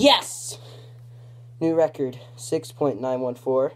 Yes! New record 6.914.